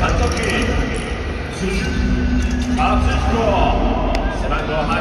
背番号8